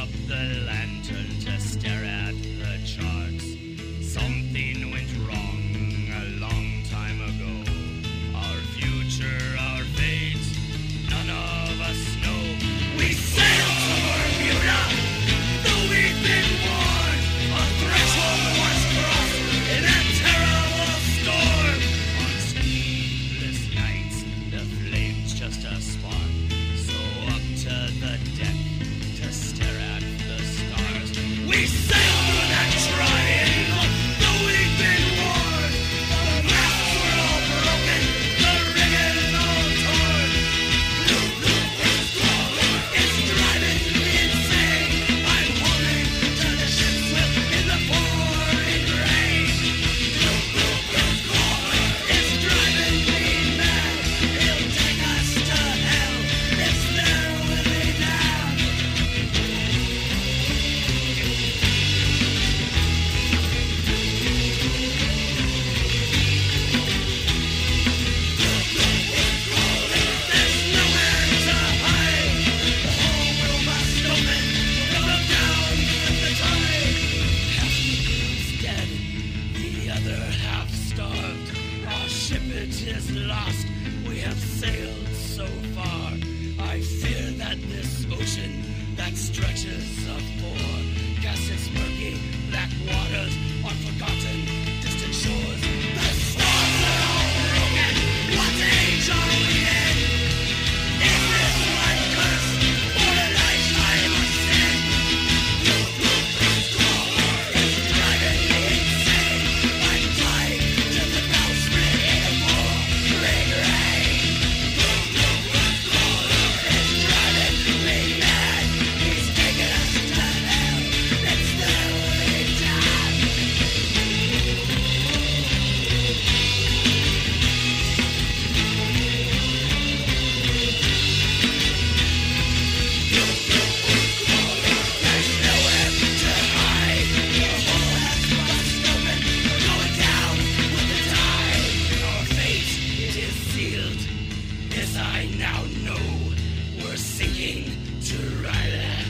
up the land. it is lost. We have sailed so far. I fear that this ocean that stretches afore, gases murky, black waters are forgotten. as I now know, we're sinking to Ryland.